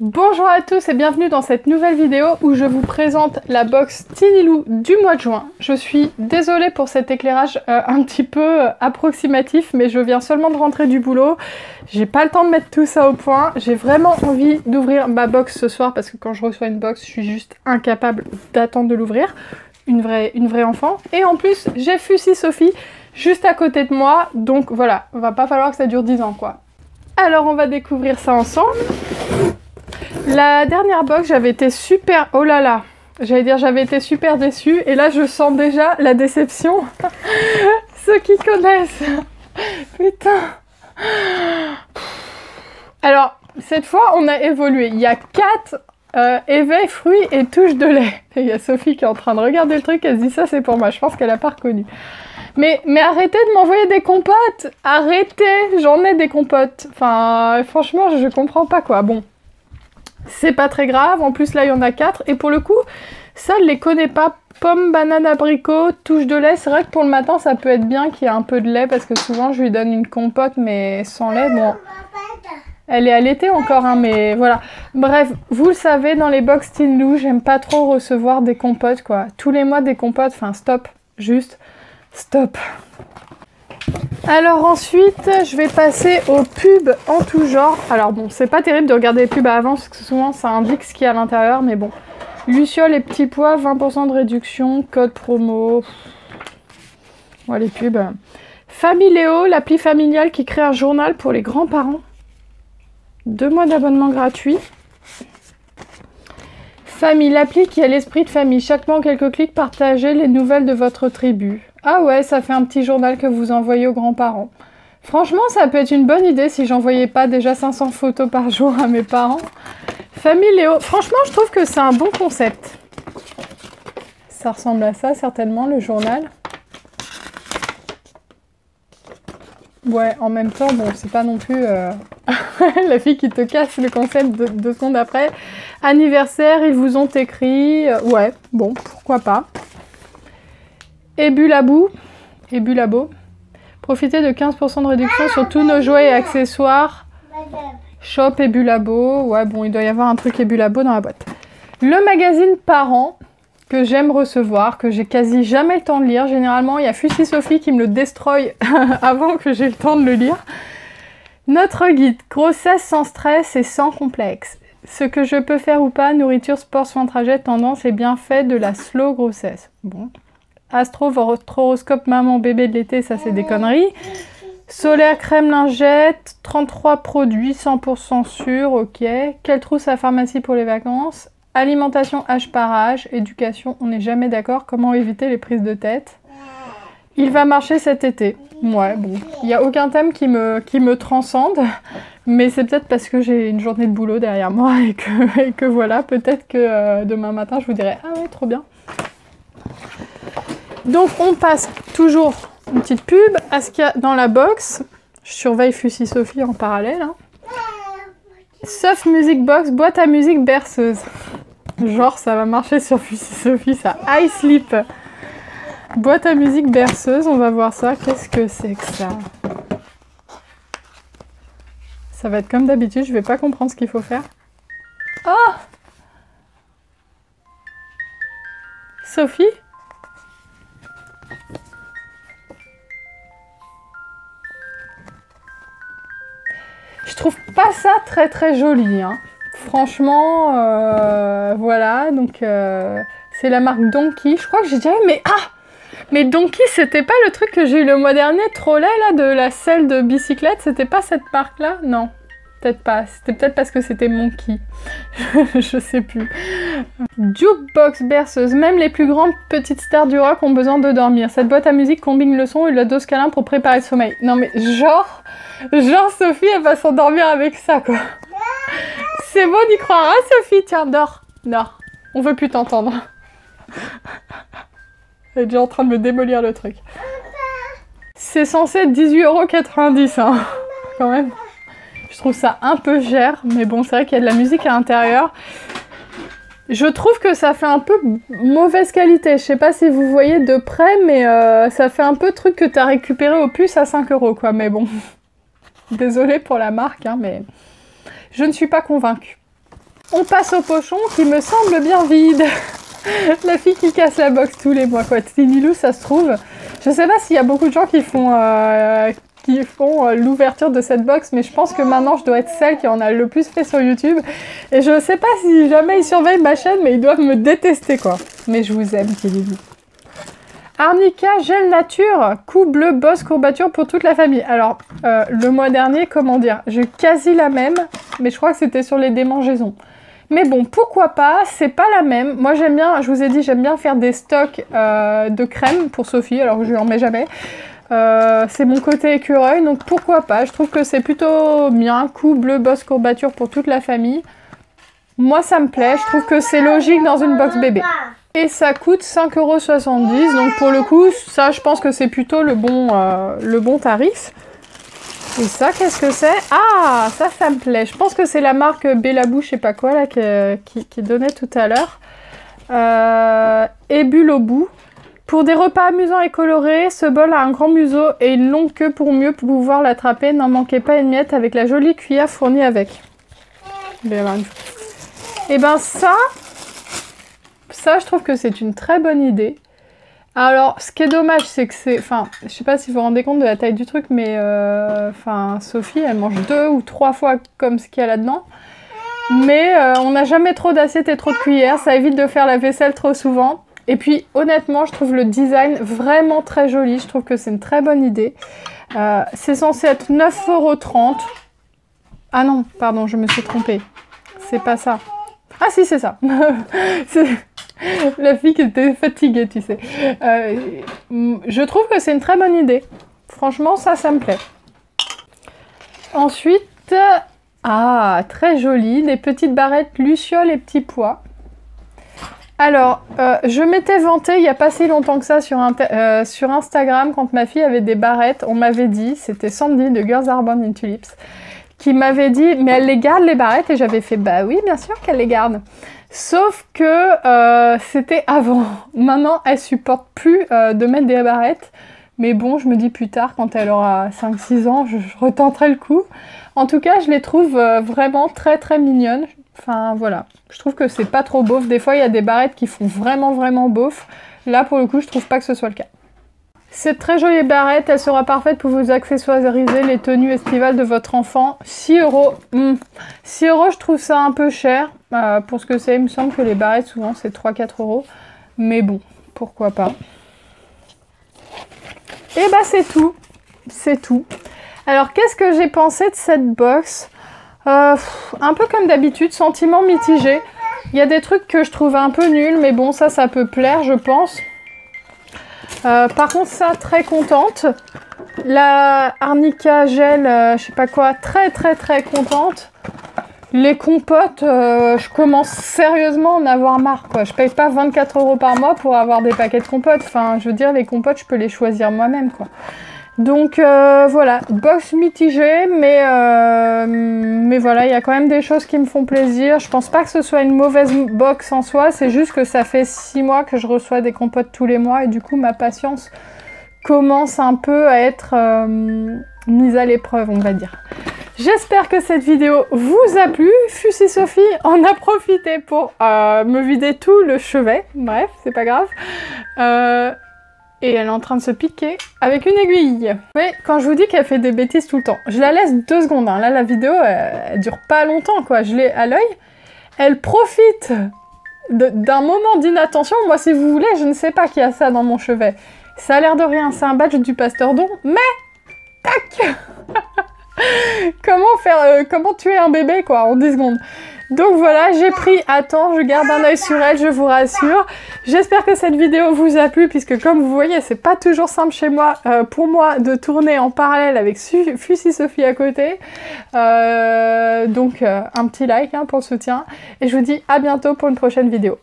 Bonjour à tous et bienvenue dans cette nouvelle vidéo où je vous présente la box Tinilou du mois de juin. Je suis désolée pour cet éclairage euh, un petit peu euh, approximatif mais je viens seulement de rentrer du boulot. J'ai pas le temps de mettre tout ça au point. J'ai vraiment envie d'ouvrir ma box ce soir parce que quand je reçois une box je suis juste incapable d'attendre de l'ouvrir. Une vraie, une vraie enfant. Et en plus j'ai Fussy Sophie juste à côté de moi donc voilà, va pas falloir que ça dure 10 ans quoi. Alors on va découvrir ça ensemble. La dernière box, j'avais été super... Oh là là J'allais dire, j'avais été super déçue. Et là, je sens déjà la déception. Ceux qui connaissent. Putain. Alors, cette fois, on a évolué. Il y a quatre euh, éveil, fruits et touches de lait. Et il y a Sophie qui est en train de regarder le truc. Elle se dit, ça, c'est pour moi. Je pense qu'elle a pas reconnu. Mais, mais arrêtez de m'envoyer des compotes Arrêtez J'en ai des compotes. Enfin, franchement, je, je comprends pas quoi. Bon, c'est pas très grave. En plus, là, il y en a quatre. Et pour le coup, ça, je les connais pas. Pomme, banane, abricot, touche de lait. C'est vrai que pour le matin, ça peut être bien qu'il y ait un peu de lait parce que souvent, je lui donne une compote, mais sans lait. Bon, elle est allaitée encore, hein, mais voilà. Bref, vous le savez, dans les box Teen Lou, j'aime pas trop recevoir des compotes, quoi. Tous les mois, des compotes. Enfin, stop. Juste, stop. Alors ensuite, je vais passer aux pubs en tout genre. Alors bon, c'est pas terrible de regarder les pubs à avance parce que souvent ça indique ce qu'il y a à l'intérieur, mais bon. Luciole et petits pois, 20% de réduction, code promo. Voilà les pubs. Familéo, l'appli familiale qui crée un journal pour les grands-parents. Deux mois d'abonnement gratuit. Famille, l'appli qui a l'esprit de famille. Chaque mois en quelques clics, partagez les nouvelles de votre tribu. Ah ouais, ça fait un petit journal que vous envoyez aux grands-parents. Franchement, ça peut être une bonne idée si j'envoyais pas déjà 500 photos par jour à mes parents. Famille Léo, franchement, je trouve que c'est un bon concept. Ça ressemble à ça, certainement, le journal. Ouais, en même temps, bon, c'est pas non plus euh, la fille qui te casse le concept deux, secondes après. Anniversaire, ils vous ont écrit. Euh, ouais, bon, pourquoi pas. Ebulabou, Ebulabo. Profitez de 15% de réduction sur tous nos jouets et accessoires. Shop Ebulabo. Ouais, bon, il doit y avoir un truc Ebulabo dans la boîte. Le magazine Parents que j'aime recevoir, que j'ai quasi jamais le temps de lire. Généralement, il y a Fussy Sophie qui me le destroy avant que j'ai le temps de le lire. Notre guide, grossesse sans stress et sans complexe. Ce que je peux faire ou pas, nourriture, sport, soins, trajet, tendance et bienfaits de la slow grossesse. Bon, Astro, votre horoscope maman bébé de l'été, ça c'est des conneries. Solaire crème lingette, 33 produits 100% sûrs, ok. Quelle trousse à pharmacie pour les vacances? Alimentation âge par âge, éducation, on n'est jamais d'accord. Comment éviter les prises de tête? Il va marcher cet été. Ouais, bon, il n'y a aucun thème qui me, qui me transcende, mais c'est peut-être parce que j'ai une journée de boulot derrière moi et que, que voilà, peut-être que euh, demain matin je vous dirai Ah ouais, trop bien. Donc on passe toujours une petite pub à ce qu'il y a dans la box. Je surveille Fussy Sophie en parallèle. Hein. Sauf Music Box, boîte à musique berceuse. Genre ça va marcher sur Fussy Sophie, ça. I Sleep. Boîte à musique berceuse, on va voir ça. Qu'est-ce que c'est que ça? Ça va être comme d'habitude, je vais pas comprendre ce qu'il faut faire. Oh Sophie? Trouve pas ça très très joli. Hein. Franchement, euh, voilà, donc euh, c'est la marque Donkey. Je crois que j'ai déjà mais ah Mais Donkey, c'était pas le truc que j'ai eu le mois dernier, trop là, de la selle de bicyclette, c'était pas cette marque-là? Non, peut-être pas. C'était peut-être parce que c'était Monkey. je sais plus. Jukebox berceuse. Même les plus grandes petites stars du rock ont besoin de dormir. Cette boîte à musique combine le son et la dose câlin pour préparer le sommeil. Non mais genre... Genre, Sophie, elle va s'endormir avec ça, quoi. C'est beau d'y croire, hein, Sophie? Tiens, dors, dors. On veut plus t'entendre. Elle est déjà en train de me démolir le truc. C'est censé être 18,90€, hein, quand même. Je trouve ça un peu cher, mais bon, c'est vrai qu'il y a de la musique à l'intérieur. Je trouve que ça fait un peu mauvaise qualité. Je sais pas si vous voyez de près, mais euh, ça fait un peu truc que t'as récupéré au plus à 5 euros, quoi. Mais bon. Désolée pour la marque, hein, mais je ne suis pas convaincue. On passe au pochon qui me semble bien vide. la fille qui casse la box tous les mois, quoi. Tinilou, ça se trouve. Je sais pas s'il y a beaucoup de gens qui font, euh, font euh, l'ouverture de cette box, mais je pense que maintenant je dois être celle qui en a le plus fait sur YouTube. Et je sais pas si jamais ils surveillent ma chaîne, mais ils doivent me détester, quoi. Mais je vous aime, Tinilou. Arnica Gel Nature, coup bleu, bosse, courbature pour toute la famille. Alors, euh, le mois dernier, comment dire, j'ai quasi la même, mais je crois que c'était sur les démangeaisons. Mais bon, pourquoi pas, c'est pas la même. Moi j'aime bien, je vous ai dit, j'aime bien faire des stocks euh, de crème pour Sophie, alors je lui en mets jamais. Euh, c'est mon côté écureuil, donc pourquoi pas. Je trouve que c'est plutôt bien, coup bleu, bosse, courbature pour toute la famille. Moi ça me plaît, je trouve que c'est logique dans une box bébé. Et ça coûte 5,70€, donc pour le coup, ça je pense que c'est plutôt le bon, euh, le bon tarif. Et ça, qu'est-ce que c'est? Ah, ça, ça me plaît. Je pense que c'est la marque Bellabou, je sais pas quoi, là, qui, donnait tout à l'heure. Euh, et bulle au bout. Pour des repas amusants et colorés, ce bol a un grand museau et une longue queue pour mieux pouvoir l'attraper. N'en manquez pas une miette avec la jolie cuillère fournie avec. Et eh ben ça, ça je trouve que c'est une très bonne idée. Alors, ce qui est dommage, c'est que c'est... Enfin, je sais pas si vous vous rendez compte de la taille du truc, mais... Euh, enfin, Sophie, elle mange deux ou trois fois comme ce qu'il y a là-dedans. Mais euh, on n'a jamais trop d'assiettes et trop de cuillères. Ça évite de faire la vaisselle trop souvent. Et puis, honnêtement, je trouve le design vraiment très joli. Je trouve que c'est une très bonne idée. Euh, c'est censé être 9,30€. Ah non, pardon, je me suis trompée. C'est pas ça. Ah si, c'est ça. La fille qui était fatiguée, tu sais. Euh, je trouve que c'est une très bonne idée. Franchement, ça, ça me plaît. Ensuite, ah, très joli, des petites barrettes Luciole et petits pois. Alors, euh, je m'étais vantée il n'y a pas si longtemps que ça sur, euh, sur, Instagram quand ma fille avait des barrettes. On m'avait dit, c'était Sandy de Girls Are Born in Tulips, qui m'avait dit, mais elle les garde les barrettes? Et j'avais fait, bah oui, bien sûr qu'elle les garde. Sauf que euh, c'était avant. Maintenant, elle supporte plus de mettre des barrettes. Mais bon, je me dis plus tard, quand elle aura 5-6 ans, je, retenterai le coup. En tout cas, je les trouve vraiment très très mignonnes. Enfin voilà, je trouve que c'est pas trop beauf. Des fois, il y a des barrettes qui font vraiment vraiment beauf. Là, pour le coup, je trouve pas que ce soit le cas. Cette très jolie barrette, elle sera parfaite pour vous accessoiriser les tenues estivales de votre enfant. 6 euros. 6 hmm. euros, je trouve ça un peu cher. Euh, pour ce que c'est, il me semble que les barrettes, souvent, c'est 3-4 euros. Mais bon, pourquoi pas. Et bah, c'est tout. C'est tout. Alors, qu'est-ce que j'ai pensé de cette box? Euh, Un peu comme d'habitude, sentiment mitigé. Il y a des trucs que je trouve un peu nuls, mais bon, ça, ça peut plaire, je pense. Euh, par contre, ça, très contente. La Arnica Gel, je sais pas quoi, très très très contente. Les compotes, euh, je commence sérieusement à en avoir marre. Je paye pas 24 euros par mois pour avoir des paquets de compotes. Enfin, je veux dire, les compotes, je peux les choisir moi-même, quoi. Donc euh, voilà, box mitigée, mais, euh, mais voilà, il y a quand même des choses qui me font plaisir. Je pense pas que ce soit une mauvaise box en soi, c'est juste que ça fait 6 mois que je reçois des compotes tous les mois et du coup ma patience commence un peu à être mise à l'épreuve, on va dire. J'espère que cette vidéo vous a plu. Fussy Sophie en a profité pour euh, me vider tout le chevet. Bref, c'est pas grave. Et elle est en train de se piquer avec une aiguille. Oui, quand je vous dis qu'elle fait des bêtises tout le temps, je la laisse deux secondes. Hein. Là, la vidéo, elle, dure pas longtemps, quoi. Je l'ai à l'œil. Elle profite d'un moment d'inattention. Moi, si vous voulez, je ne sais pas qui a ça dans mon chevet. Ça a l'air de rien, c'est un badge du pasteur Don, mais... Tac comment faire, euh, comment tuer un bébé quoi en 10 secondes? Donc voilà, j'ai pris à temps, je garde un œil sur elle, je vous rassure. J'espère que cette vidéo vous a plu, puisque comme vous voyez, c'est pas toujours simple chez moi, euh, pour moi, de tourner en parallèle avec Fussy Sophie à côté. Euh, donc un petit like hein, pour le soutien, et je vous dis à bientôt pour une prochaine vidéo.